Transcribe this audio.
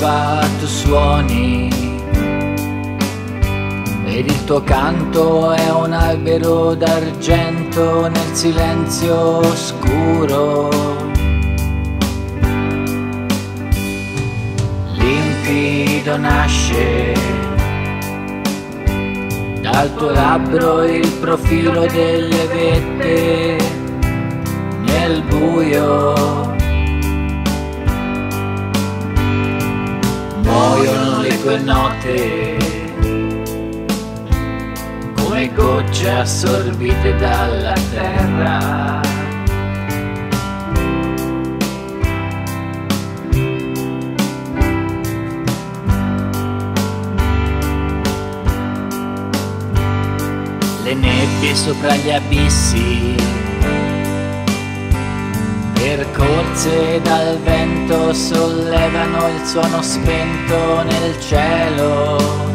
tu suoni ed il tuo canto è un albero d'argento nel silenzio oscuro. Limpido nasce dal tuo labbro il profilo delle vette nel buio. Tue note come gocce assorbite dalla terra. Le nebbie sopra gli abissi, percorse dal vento, sollevano il suono spento nel cielo